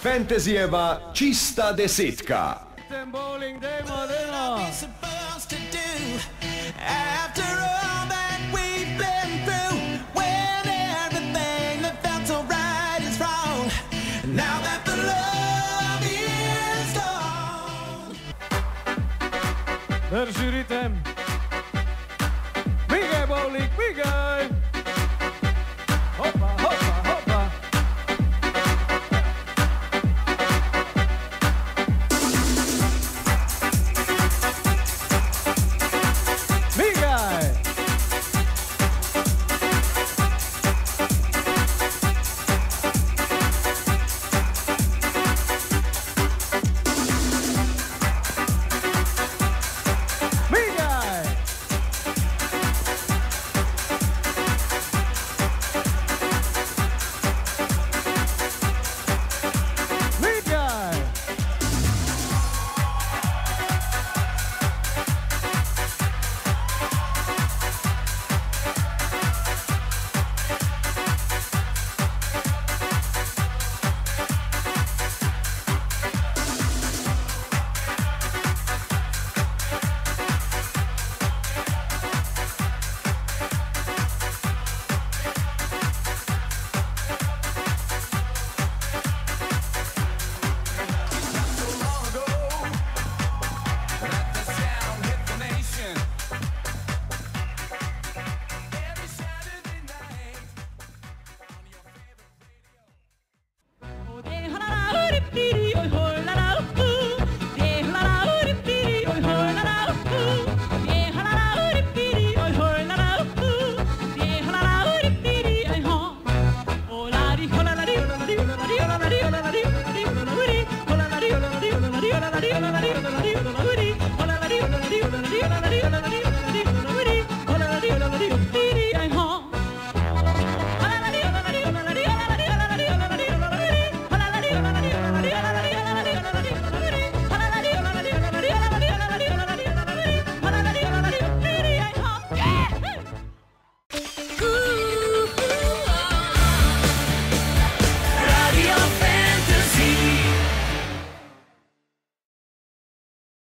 Fantasyeva čista desetka. Ten bowling, demo, demo. Drži ritem. Big bowling, big Yeah.